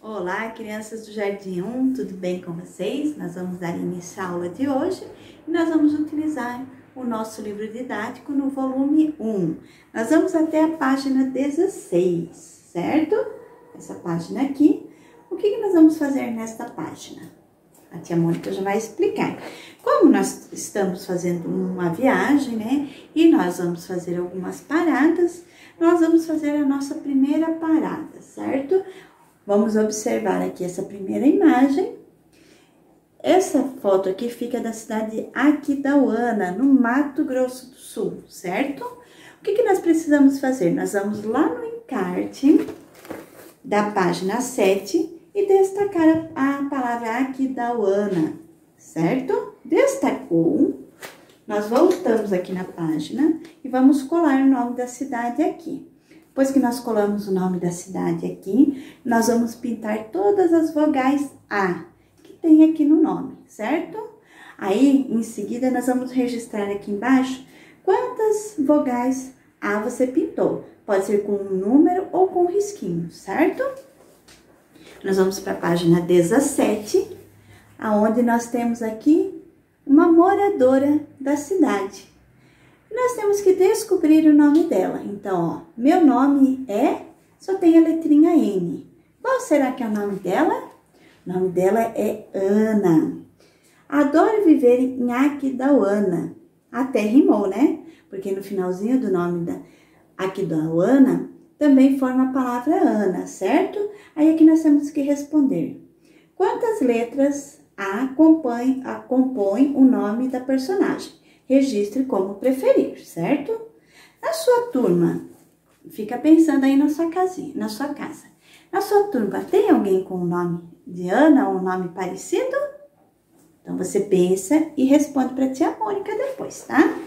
Olá, crianças do Jardim 1, tudo bem com vocês? Nós vamos dar início à aula de hoje e nós vamos utilizar o nosso livro didático no volume 1. Nós vamos até a página 16, certo? Essa página aqui. O que, que nós vamos fazer nesta página? A tia Mônica já vai explicar. Como nós estamos fazendo uma viagem, né? E nós vamos fazer algumas paradas, nós vamos fazer a nossa primeira parada, certo? Vamos observar aqui essa primeira imagem essa foto aqui fica da cidade de Aquidauana, no Mato Grosso do Sul, certo? O que, que nós precisamos fazer? Nós vamos lá no encarte da página 7 e destacar a palavra Aquidauana, certo? Destacou. Nós voltamos aqui na página e vamos colar o nome da cidade aqui. Depois que nós colamos o nome da cidade aqui, nós vamos pintar todas as vogais A tem aqui no nome, certo? Aí, em seguida, nós vamos registrar aqui embaixo quantas vogais A você pintou. Pode ser com um número ou com um risquinho, certo? Nós vamos para a página 17, aonde nós temos aqui uma moradora da cidade. Nós temos que descobrir o nome dela. Então, ó, meu nome é, só tem a letrinha N. Qual será que é o nome dela? O nome dela é Ana. Adoro viver em Aquidauana. Até rimou, né? Porque no finalzinho do nome da Aquidauana também forma a palavra Ana, certo? Aí aqui nós temos que responder. Quantas letras A compõe, a compõe o nome da personagem? Registre como preferir, certo? Na sua turma, fica pensando aí na sua casinha, na sua casa. Na sua turma, tem alguém com o nome de Ana ou um nome parecido? Então, você pensa e responde para a tia Mônica depois, tá?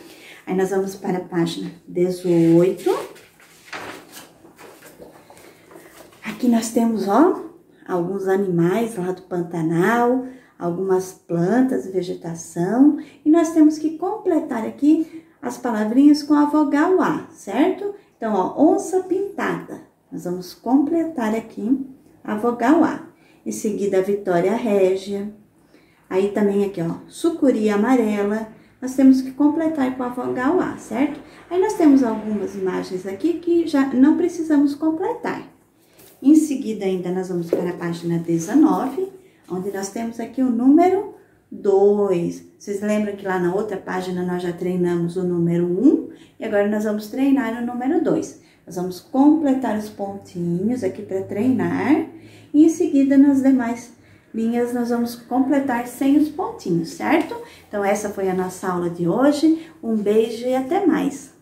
Aí, nós vamos para a página 18. Aqui nós temos, ó, alguns animais lá do Pantanal, algumas plantas, vegetação. E nós temos que completar aqui as palavrinhas com a vogal A, certo? Então, ó, onça pintada. Nós vamos completar aqui a vogal A. Em seguida, a Vitória Régia. Aí também aqui, ó, sucuri amarela. Nós temos que completar com a vogal A, certo? Aí nós temos algumas imagens aqui que já não precisamos completar. Em seguida, ainda nós vamos para a página 19, onde nós temos aqui o número 2. Vocês lembram que lá na outra página nós já treinamos o número 1 e agora nós vamos treinar o número 2. Nós vamos completar os pontinhos aqui para treinar e em seguida nas demais linhas nós vamos completar sem os pontinhos, certo? Então essa foi a nossa aula de hoje. Um beijo e até mais!